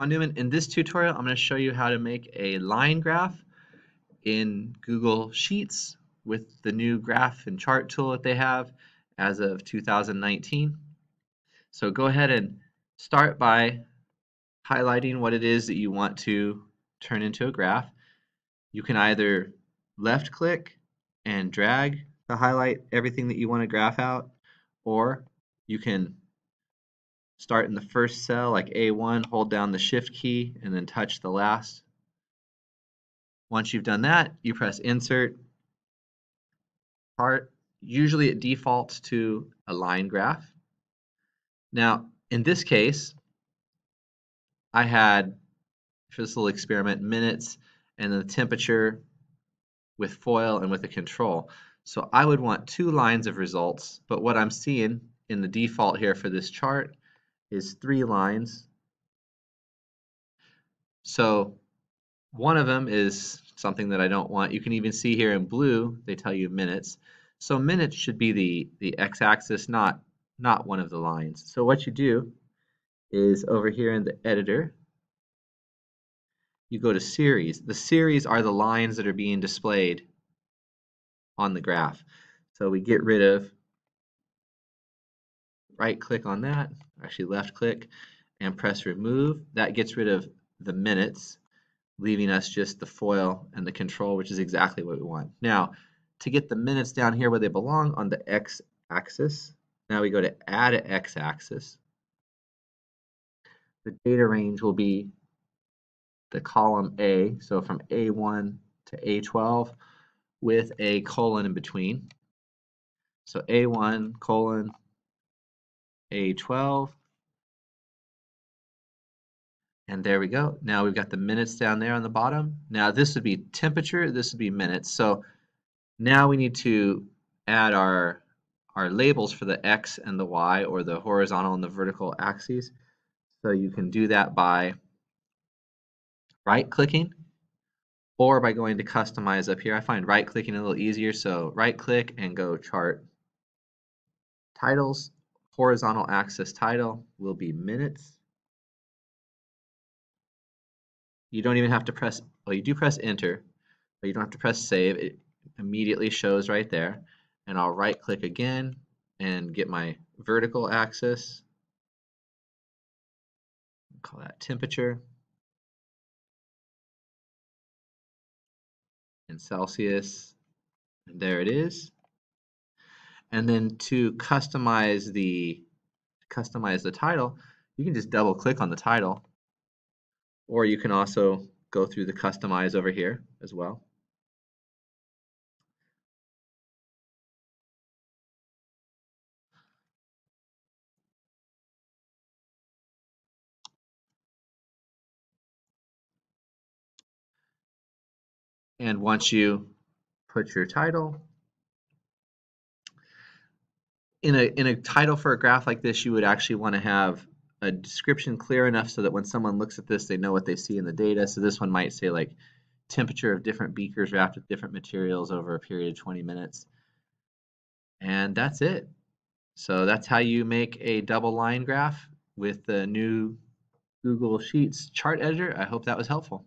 Ron Newman. In this tutorial, I'm going to show you how to make a line graph in Google Sheets with the new graph and chart tool that they have as of 2019. So go ahead and start by highlighting what it is that you want to turn into a graph. You can either left click and drag to highlight everything that you want to graph out, or you can start in the first cell like A1, hold down the shift key and then touch the last. Once you've done that, you press insert, chart. Usually it defaults to a line graph. Now, in this case, I had, for this little experiment, minutes and the temperature with FOIL and with a control. So I would want two lines of results, but what I'm seeing in the default here for this chart is three lines. So one of them is something that I don't want. You can even see here in blue, they tell you minutes. So minutes should be the, the x-axis, not, not one of the lines. So what you do is over here in the editor, you go to series. The series are the lines that are being displayed on the graph. So we get rid of right click on that, actually left click and press remove. That gets rid of the minutes, leaving us just the FOIL and the control, which is exactly what we want. Now, to get the minutes down here where they belong on the x-axis, now we go to add an x-axis. The data range will be the column A, so from A1 to A12 with a colon in between. So A1 colon A12. And there we go. Now we've got the minutes down there on the bottom. Now this would be temperature, this would be minutes. So now we need to add our, our labels for the X and the Y or the horizontal and the vertical axes. So you can do that by right clicking or by going to customize up here. I find right clicking a little easier, so right click and go chart titles. Horizontal axis title will be minutes. You don't even have to press, well you do press enter, but you don't have to press save. It immediately shows right there. And I'll right click again and get my vertical axis. Call that temperature. in Celsius. And there it is. And then to customize the customize the title, you can just double click on the title. Or you can also go through the customize over here as well. And once you put your title, in a, in a title for a graph like this, you would actually want to have a description clear enough so that when someone looks at this, they know what they see in the data. So this one might say like temperature of different beakers wrapped with different materials over a period of 20 minutes. And that's it. So that's how you make a double line graph with the new Google Sheets chart editor. I hope that was helpful.